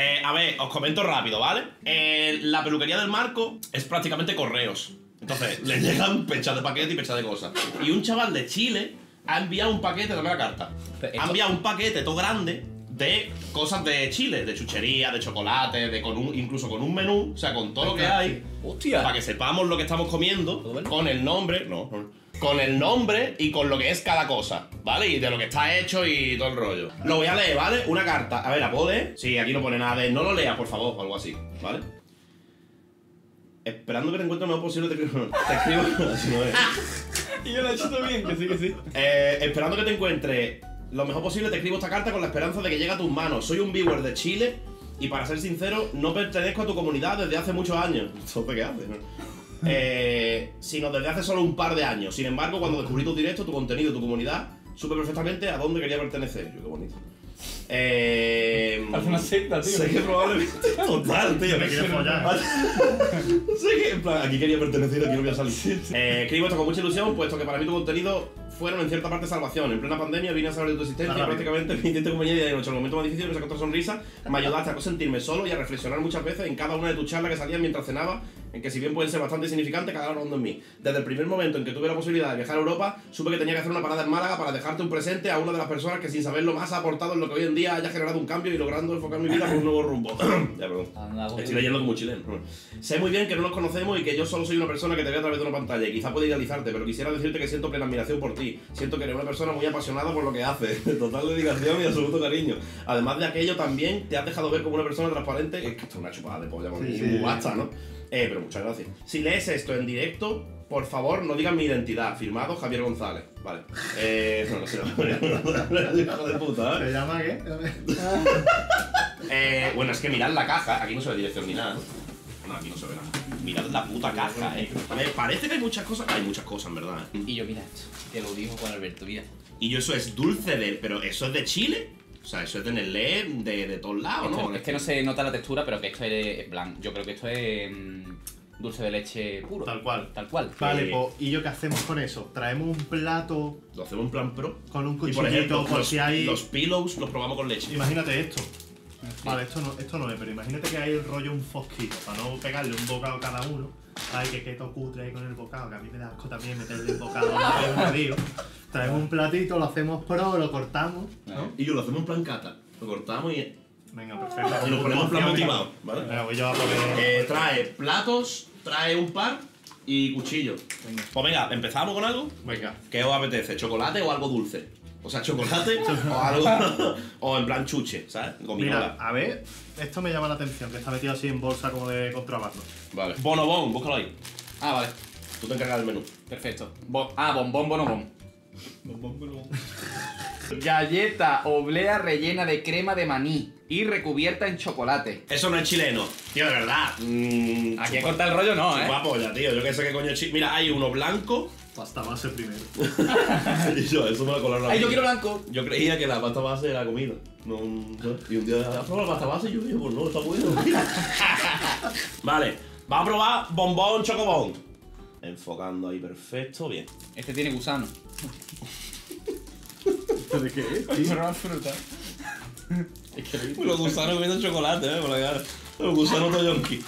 Eh, a ver, os comento rápido, ¿vale? Eh, la peluquería del Marco es prácticamente correos. Entonces, le llegan pechas de paquete y pechas de cosas. Y un chaval de Chile ha enviado un paquete, dame la carta. Ha enviado un paquete todo grande de cosas de Chile, de chuchería, de chocolate, de con un, incluso con un menú, o sea, con todo lo que hay, Hostia. para que sepamos lo que estamos comiendo, con el nombre, no, no, con el nombre y con lo que es cada cosa, ¿vale? Y de lo que está hecho y todo el rollo. Lo voy a leer, ¿vale? Una carta. A ver, ¿la puedo leer? Sí, aquí no pone nada de no lo leas, por favor, o algo así, ¿vale? Esperando que te encuentre lo mejor posible, te escribo. Te escribo. así no es. Y yo lo he hecho bien, que sí, que sí. Eh, esperando que te encuentre lo mejor posible, te escribo esta carta con la esperanza de que llegue a tus manos. Soy un viewer de Chile y para ser sincero, no pertenezco a tu comunidad desde hace muchos años. ¿Esto qué hace? Eh, sino desde hace solo un par de años. Sin embargo, cuando descubrí tu directo, tu contenido, tu comunidad, supe perfectamente a dónde quería pertenecer. Yo, qué bonito. Eh, Parece una secta, tío. Sé que probablemente. Total, tío. Me quiere follar. sé que, en plan, aquí quería pertenecer, aquí no voy a salir. Eh, escribo esto con mucha ilusión, puesto que para mí tu contenido fueron en cierta parte salvación. En plena pandemia vine a saber de tu existencia Ah, prácticamente me hiciste compañía y de noche. En el momento más difícil me sacaste otra sonrisa, me ayudaste a sentirme solo y a reflexionar muchas veces en cada una de tus charlas que salían mientras cenaba, en que si bien pueden ser bastante significantes, cada uno en mí. Desde el primer momento en que tuve la posibilidad de viajar a Europa, supe que tenía que hacer una parada en Málaga para dejarte un presente a una de las personas que sin saberlo más ha aportado en lo que hoy en día haya generado un cambio y logrando enfocar mi vida por un nuevo rumbo. ya, perdón. Anda, Estoy leyendo como chileno. Sé muy bien que no nos conocemos y que yo solo soy una persona que te ve a través de una pantalla y quizá pueda idealizarte, pero quisiera decirte que siento plena admiración por ti. Siento que eres una persona muy apasionada por lo que haces, total dedicación y absoluto cariño. Además de aquello, también te has dejado ver como una persona transparente. Es que esto es una chupada de polla con Sí, y sí. ¿no? Eh, pero muchas gracias. Si lees esto en directo, por favor, no digas mi identidad. Firmado Javier González. Vale. Eh, no, no sé. Hijo de puta, ¿eh? ¿Se llama qué? Eh, bueno, es que mirad la caja, aquí no se ve dirección ni nada. No, aquí no se ve nada. Mirad la puta caja, eh. Me parece que hay muchas cosas. Hay muchas cosas, en verdad. eh. Y yo, mira esto, que lo dijo Juan Alberto, mira. Y yo, eso es dulce de. Pero eso es de Chile. O sea, eso es de Nestlé, de, de todos lados, Esto- ¿no? es que no se nota la textura, pero que esto es blanco. Yo creo que esto es mm, dulce de leche puro. Tal cual. Tal cual. Vale, Eh, pues, ¿y yo qué hacemos con eso? Traemos un plato Lo hacemos en plan pro. con un Y cuchillito por ejemplo, por los, si hay. los pillows los probamos con leche. Imagínate esto. Vale, esto no, esto no es, pero imagínate que hay el rollo un fosquito, para no pegarle un bocado a cada uno. Ay, que keto cutre ahí con el bocado, que a mí me da asco también meterle el bocado a un. Traemos un platito, lo hacemos pro, lo cortamos, ¿no? Y yo lo hacemos en plan cata. Lo cortamos y, Venga, perfecto. y lo ponemos en plan motivado, ¿vale? Venga, voy yo a poner. Eh, trae platos, trae un par y cuchillo. Venga. Pues venga, ¿empezamos con algo? Venga. ¿Qué os apetece? ¿Chocolate o algo dulce? O sea, chocolate o algo. o en plan chuche, ¿sabes? Mira, Gominola. a ver, esto me llama la atención, que está metido así en bolsa como de contrabando. Vale. Bonobón, búscalo ahí. Ah, vale. Tú te encargas del menú. Perfecto. Bo- ah, bombón, bonobón. Galleta oblea rellena de crema de maní y recubierta en chocolate. Eso no es chileno. Tío, de verdad. Mm, Aquí chupa- corta el rollo no, ¿eh? chupa polla, tío. Yo que sé qué coño es chi- Mira, hay uno blanco. Pasta base primero. y yo, eso me lo colaron ¡Ay, yo quiero blanco! Yo creía que la pasta base era comida. No, no. Y un día, ¿has probado la pasta base? Y yo, pues no, está bueno. vale, vamos a probar bombón chocobón. Enfocando ahí perfecto, bien. Este tiene gusano. ¿De qué es? Pero no fruta. Es que. Los gusanos comiendo chocolate, eh, por la cara. Los gusanos toyonki.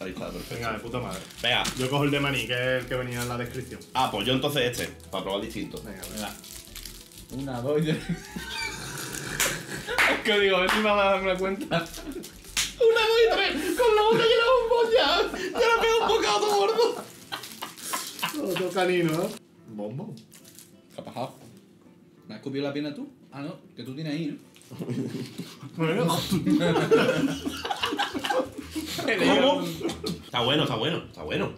Ahí está, perfecto. Venga, de puta madre. Venga. Yo cojo el de maní, que es el que venía en la descripción. Ah, pues yo entonces este, para probar distinto. Venga, venga. Una, dos y tres. Es que digo, a ver si me va a dar una cuenta. Una, dos y tres, con la boca llena de bombón ya. Ya le pego un bocado todo gordo. Otro canino, ¿no? Bombo. ¿Qué ha pasado? ¿Me has escupido la pierna tú? Ah, no, que tú tienes ahí, ¿no? Bueno, ¿Cómo? Está bueno, está bueno, está bueno.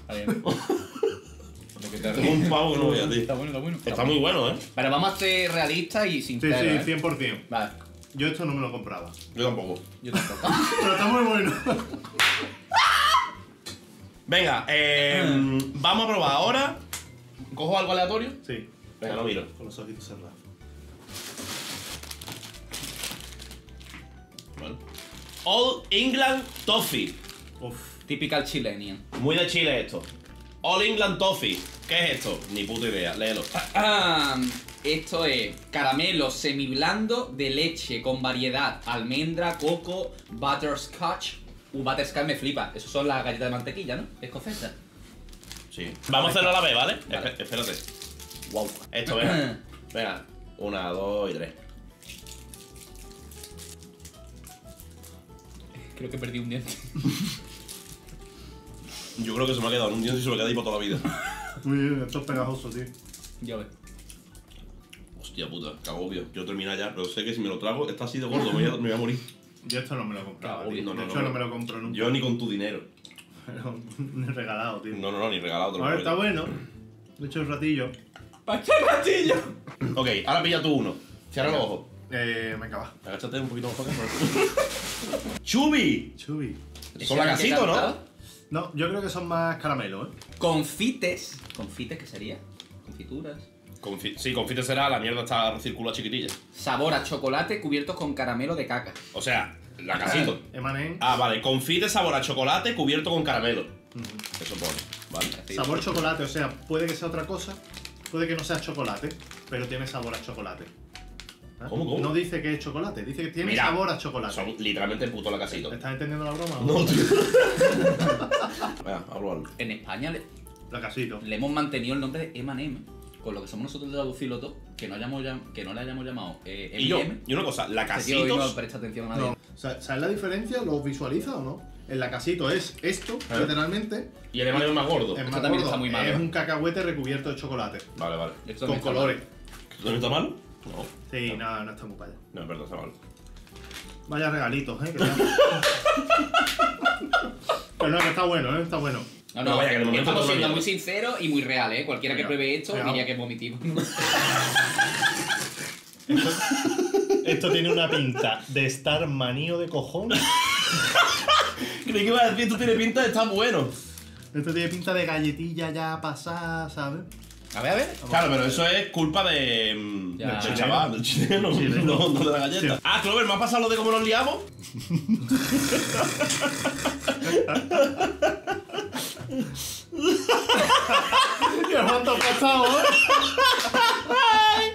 Está bien. Tengo un pavo que no voy a ti. Está bueno, está bueno. Está muy bueno, eh. Pero vamos a ser realistas y sí, sinceros. sí, ¿eh? 100%. Vale, Yo esto no me lo compraba. Yo tampoco. yo tampoco. Pero está muy bueno. Venga, eh, vamos a probar ahora. ¿Cojo algo aleatorio? Sí, Venga, lo miro. con los ojitos cerrados. Vale. All England Toffee. Uf. Typical Chilenian. Muy de Chile esto. All England Toffee. ¿Qué es esto? Ni puta idea, léelo. Esto es caramelo semiblando de leche con variedad, almendra, coco, butterscotch. Uh, butterscotch me flipa. Esos son las galletas de mantequilla, ¿no? Escocesas. Sí. Vamos a hacerlo a la vez, ¿vale? Espérate. Wow. Esto, venga. Venga. Una, dos y tres. Creo que perdí un diente. Yo creo que se me ha quedado un diente y se me queda ahí por toda la vida. Muy bien, esto es pegajoso, tío. Ya ves. Hostia puta, qué agobio. Yo termina ya, pero sé que si me lo trago, está así de gordo, me voy a, me voy a morir. Yo esto no me lo compraba, no, no, de hecho, no, no. me lo compro nunca. Yo ni con tu dinero. Pero ni regalado, tío. No, no, no, ni regalado te lo A ver, rollo. está bueno. De hecho, un ratillo. ¡Pacha ratillo! Ok, ahora pilla tú uno. Cierra los ojos. Eh, venga, va. Agáchate un poquito más para acá. ¡Chubi! Chubi. Son lacasitos, ¿no? No, yo creo que son más caramelos, ¿eh? Confites. ¿Confites qué sería? Confituras. Confi- sí, confite será la mierda está circular chiquitilla. Sabor a chocolate cubiertos con caramelo de caca. O sea, lacasito. Emanen. Ah, vale, confite sabor a chocolate cubierto con caramelo. Eso pone, ¿vale? Sabor chocolate, o sea, puede que sea otra cosa, puede que no sea chocolate, pero tiene sabor a chocolate. ¿Eh? ¿Cómo, cómo? No dice que es chocolate, dice que tiene Mira, sabor a chocolate. Son literalmente el puto lacasito. ¿Estás entendiendo la broma? o No, tío. Venga, hablo algo. En España le, Lacasito. le hemos mantenido el nombre de M&M. Con lo que somos nosotros de traducirlo todo, que no, hayamos llam- que no le hayamos llamado eh, Y yo, M&M. y una cosa, Este tío hoy no presta atención a nadie. No. ¿Sabes la diferencia? ¿Lo visualiza o no? El lacasito es esto, ¿Eh? literalmente. Y el es más gordo. Es Esto más también gordo. está muy mal, Es ¿eh? un cacahuete recubierto de chocolate. Vale, vale. Esto con también está colores. ¿Esto está mal? No. Sí, no, no está muy para allá. No, perdón, está mal. Vaya regalitos, ¿eh? Que Pero no, que está bueno, ¿eh? Está bueno. No, Pero no, vaya, que de momento estamos todo siendo bien. muy sinceros y muy reales, ¿eh? Cualquiera que Venga. pruebe esto Venga, diría que es vomitivo. Esto tiene una pinta de estar manío de cojones. Creí que iba a decir, esto tiene pinta de estar bueno. Esto tiene pinta de galletilla ya pasada, ¿sabes? A ver, a ver. Claro, pero eso es culpa de. mm, Ya. del chaval, del chileno, Chileno. No, no de la galleta. Sí. Ah, Clover, ¿me ha pasado lo de cómo nos liamos? ¡Qué cuánto ha pasado, eh!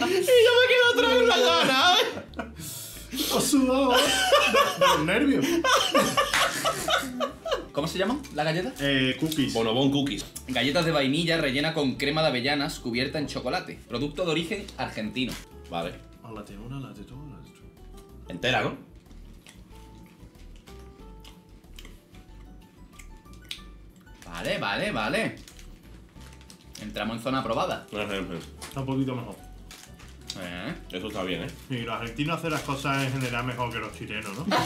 Y yo me quedo otra vez la gana, He sudado. De, de los nervios. ¿Cómo se llaman las galletas? Eh, cookies. Bonobon Cookies. Galletas de vainilla rellena con crema de avellanas cubierta en chocolate. Producto de origen argentino. Vale. Ah, la tengo una, la de todo, la de todo. Entera, ¿no? Vale, vale, vale. Entramos en zona aprobada. Está un poquito mejor. ¿Eh? Eso está bien, ¿eh? Y los argentinos hacen las cosas en general mejor que los chilenos, ¿no?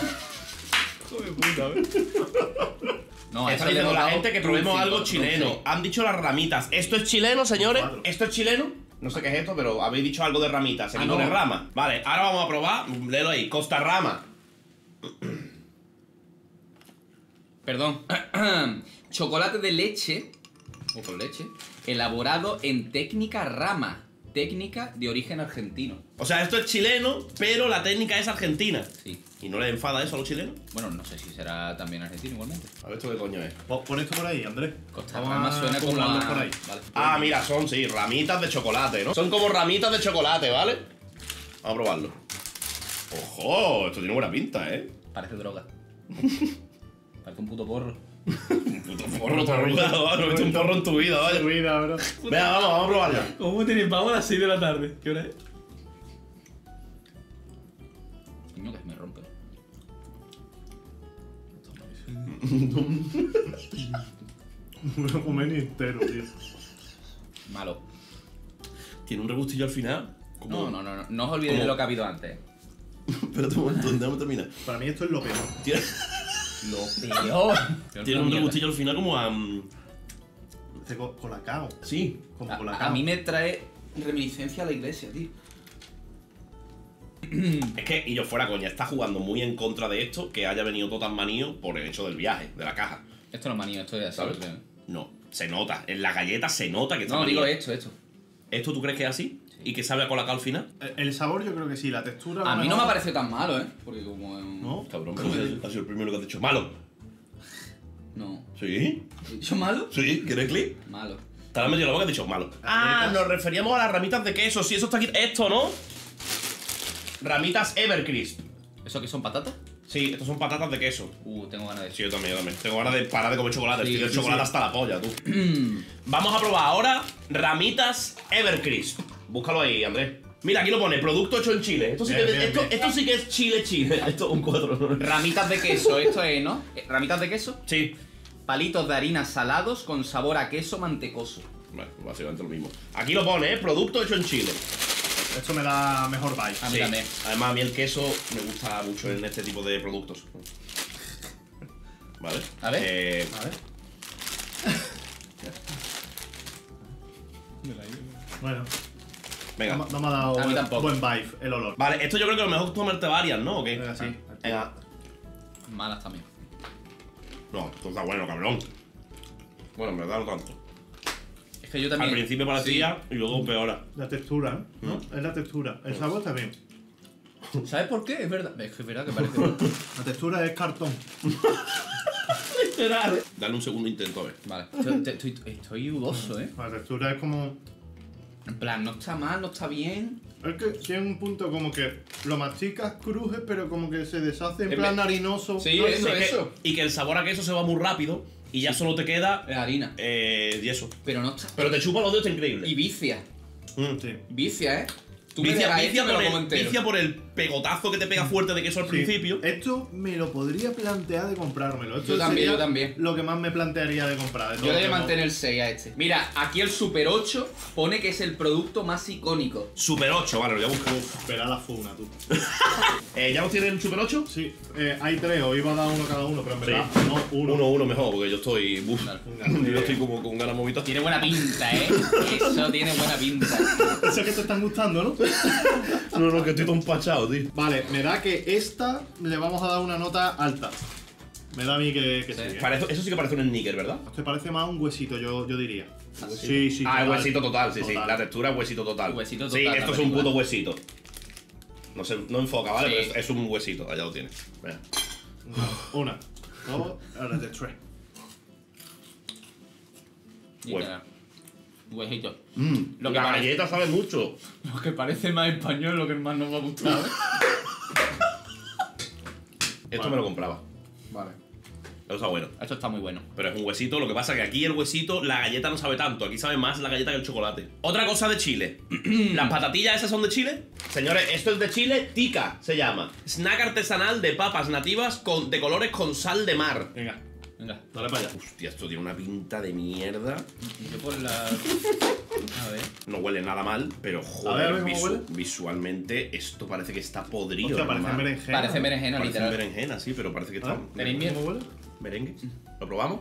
No, eso le la gente que probemos cinco, algo chileno. Han dicho las ramitas. ¿Esto es chileno, señores? ¿Esto es chileno? No sé qué es esto, pero habéis dicho algo de ramitas. Aquí Ah, no. rama. Vale, ahora vamos a probar. Léelo ahí. Costa Rama. Perdón. Chocolate de leche. O con leche. Elaborado en técnica rama. Técnica de origen argentino. O sea, esto es chileno, pero la técnica es argentina. Sí. ¿Y no le enfada eso a los chilenos? Bueno, no sé si será también argentino igualmente. A ver esto qué coño es. Pon pon esto por ahí, Andrés. Costa Rama suena como a... por ahí. Vale. Ah, mira, son, sí, ramitas de chocolate, ¿no? Son como ramitas de chocolate, ¿vale? Vamos a probarlo. ¡Ojo! Esto tiene buena pinta, ¿eh? Parece droga. Parece un puto porro. Puto porro, te arrugado, ¿vale? Mete un porro en tu vida, ¿vale? ruida, bro. Venga, vamos, vamos a probarlo. ¿Cómo tenéis pavo a las 6 de la tarde? ¿Qué hora es? Coño, que se me rompe. Me lo comí ni entero, tío. Malo. Tiene un regustillo al final. No, no, no, no. No os olvidéis de lo que ha habido antes. Espérate un momento, déjame terminar. Para mí esto es lo peor. Tiene, Lo peor. tiene un regustillo al final como a. mm, Este co- colacao. Sí. Como A, colacao. a mí me trae reminiscencia a la iglesia, tío. Es que, y yo fuera coña, está jugando muy en contra de esto que haya venido todo tan manío por el hecho del viaje, de la caja. Esto no es manío, esto es así. ¿Sabes? No, se nota. En la galleta se nota que está No, manío. digo esto, esto. ¿Esto tú crees que es así? ¿Y que sabe a colacao al final? El- El sabor yo creo que sí, la textura... A mí no me ha parecido tan malo, ¿eh? Porque como. ¿No? Cabrón, pero ha sido el primero que has dicho. ¡Malo! No. ¿Sí? ¿He dicho malo? ¿Sí? ¿Quieres clip? Malo. Te lo has metido en la boca y has dicho malo. Ah, nos referíamos a las ramitas de queso. Si eso está aquí. Esto, ¿no? Ramitas Evercrisp. ¿Eso que son patatas? Sí, estos son patatas de queso. Uh, tengo ganas de eso. Sí, yo también, yo también. Tengo ganas de parar de comer chocolate. Sí, Estoy de sí, chocolate sí. hasta la polla, tú. Vamos a probar ahora ramitas Evercrisp. Búscalo ahí, Andrés. Mira, aquí lo pone, producto hecho en Chile. Esto sí, Bien, que, bien, esto, bien. esto sí que es Chile, Chile. Esto es un 4. Ramitas de queso, esto es, ¿no? Eh, Ramitas de queso. Sí. Palitos de harina salados con sabor a queso mantecoso. Bueno, básicamente lo mismo. Aquí lo pone, ¿eh? Producto hecho en Chile. Esto me da mejor vibe. A mí Sí. también. Además, a mí el queso me gusta mucho en este tipo de productos. ¿Vale? A ver. Eh, A ver. Bueno, venga. no, no me ha dado A mí tampoco. buen vibe el olor. Vale, esto yo creo que lo mejor es comerte varias, ¿no? ¿O qué? Venga, sí. Venga. Malas también. No, esto está bueno, cabrón. Bueno, en verdad no tanto. Es que yo Al también. principio parecía y luego peora. La textura, ¿eh? ¿no? Es la textura. El sabor también. Sí. ¿Sabes por qué? Es verdad. Es que es verdad que parece. La textura es cartón. Dale un segundo intento, a ver. vale. Estoy, estoy, estoy dudoso, ¿eh? La textura es como. En plan, no está mal, no está bien. Es que tiene un punto como que lo masticas, cruje, pero como que se deshace en plan harinoso. Sí, No, eso, y que- eso. Y que el sabor a queso se va muy rápido y ya solo te queda harina. eh, y eso. Pero no está. Pero te chupa los dedos, está increíble. Y vicia. Mm. Sí. Vicia, ¿eh? Tú Vicia, dejas vicia por el, entero. vicia por el pegotazo que te pega fuerte de queso al Sí. principio. Esto me lo podría plantear de comprármelo. Esto Yo también, sería yo también. Lo que más me plantearía de comprar. de todo Yo le voy a mantener el 6 a este. Mira, aquí el Super 8 pone que es el producto más icónico. Super 8, vale, lo voy a buscar. verá la funa, tú. Eh, ¿Ya lo tiene el Super 8? Sí, eh, hay tres, os iba a dar uno cada uno, pero en verdad, no, uno. Uno, uno mejor, porque yo estoy. Uf, yo estoy como con ganas movitas. Tiene buena pinta, ¿eh? Eso tiene buena pinta. Eso que te están gustando, ¿no? No, no, que estoy todo empachado, tío. Vale, me da que esta le vamos a dar una nota alta. Me da a mí que, que sí. Sí. ¿eh? Parece- eso sí que parece un sneaker, ¿verdad? Te parece más un huesito, yo, yo diría. Sí, sí. ah, es total. huesito total, sí, sí. Total. La textura es huesito total. Huesito Sí, total, esto la es un puto huesito. No, se, no enfoca, ¿vale? Sí. Pero es, es un huesito, allá lo tienes. Venga. Una, dos, ahora de tres. Bueno. Huesito. Mm, Lo que la parece- galleta sabe mucho. Lo que parece más español, lo que más nos va a gustar. ¿eh? Esto Vale. me lo compraba. Vale. Eso está bueno. Esto está muy bueno. Pero es un huesito, lo que pasa es que aquí el huesito, la galleta no sabe tanto, aquí sabe más la galleta que el chocolate. Otra cosa de Chile. ¿Las patatillas esas son de Chile? Señores, esto es de Chile, tica se llama. Snack artesanal de papas nativas con, de colores con sal de mar. Venga, Venga. dale para allá. Hostia, esto tiene una pinta de mierda. Yo por la. A ver. No huele nada mal, pero A ver, joder, a ver cómo visu- huele. visualmente esto parece que está podrido. Hostia, parece hermano. berenjena. Parece berenjena, Parece literal. berenjena, sí, pero parece que está. ¿Ah? ¿Tenéis miedo? ¿Cómo huele? ¿Merengue? ¿Lo probamos?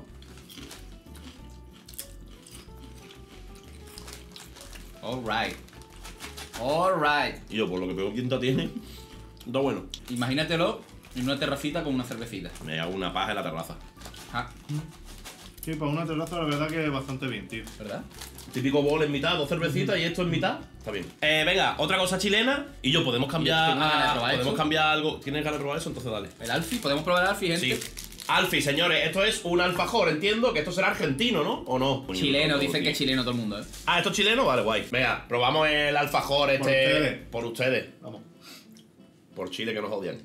Alright. Alright. Y yo, por lo que veo, pinta tiene. Está bueno. Imagínatelo en una terracita con una cervecita. Me hago una paja en la terraza. Ah, Sí, para una terraza la verdad que bastante bien, tío. ¿verdad? Típico bol en mitad, dos cervecitas y esto en mitad. Está bien. Eh, venga, otra cosa chilena. Y yo, podemos cambiar. a- podemos eso. cambiar algo. ¿Tienes ganas de probar eso? Entonces dale. El Alfie, podemos probar el Alfie, gente. Sí. Alfi, señores, esto es un alfajor. Entiendo que esto será argentino, ¿no? ¿O no? Chileno, dicen tío. que es chileno todo el mundo, ¿eh? Ah, ¿esto es chileno? Vale, guay. Venga, probamos el alfajor este. ustedes. Por ustedes. Vamos. Por Chile que nos odian.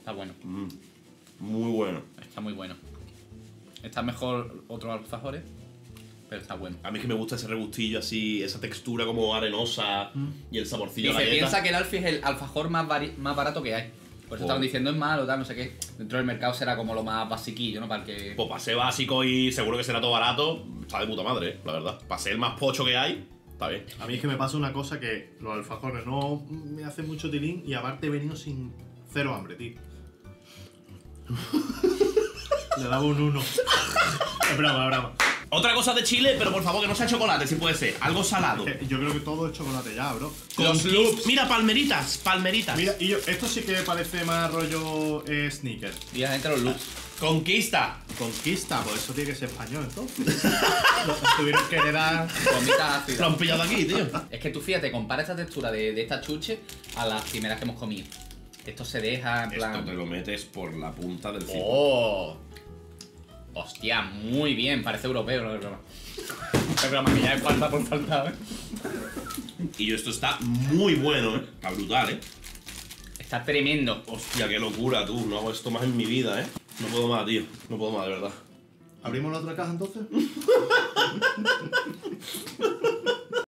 Está bueno, Mm, muy bueno. está muy bueno. Está mejor otros alfajores, pero está bueno. A mí es que me gusta ese regustillo así, esa textura como arenosa y el saborcillo Dice, galleta. piensa que el Alfie es el alfajor más, más barato que hay. Por eso Oh. estaban diciendo es malo, tal, no sé qué. Dentro del mercado será como lo más basiquillo, ¿no? Para el que. Pues pasé básico y seguro que será todo barato. Está de puta madre, eh, la verdad. Pasé el más pocho que hay. Está bien. A mí es que me pasa una cosa que los alfajores no me hacen mucho tilín y aparte he venido sin cero hambre, tío. Le daba un 1. Es broma. Otra cosa de Chile, pero por favor que no sea chocolate, si puede ser. Algo salado. Que Yo creo que todo es chocolate ya, bro. Con Los kis- loops. Mira, palmeritas, palmeritas. Mira, y yo, esto sí que parece más rollo eh, sneaker. Y la gente los loops. Conquista. Conquista, pues eso tiene que ser español entonces. Lo tuvieron que heredar. Gomitas Lo ácidas. han pillado aquí, tío. Es que tú fíjate, compara esta textura de, de esta chuche a las primeras que hemos comido. Esto se deja en Esto te plan. lo metes por la punta del cipo. ¡Oh! Hostia, muy bien, parece europeo, no es broma. Es broma, que ya es falta por falta, ¿eh? Y yo, esto está muy bueno, ¿eh? Está brutal, ¿eh? Está tremendo. Hostia, qué locura, tú. No hago esto más en mi vida, ¿eh? No puedo más, tío. No puedo más, de verdad. ¿Abrimos la otra caja entonces?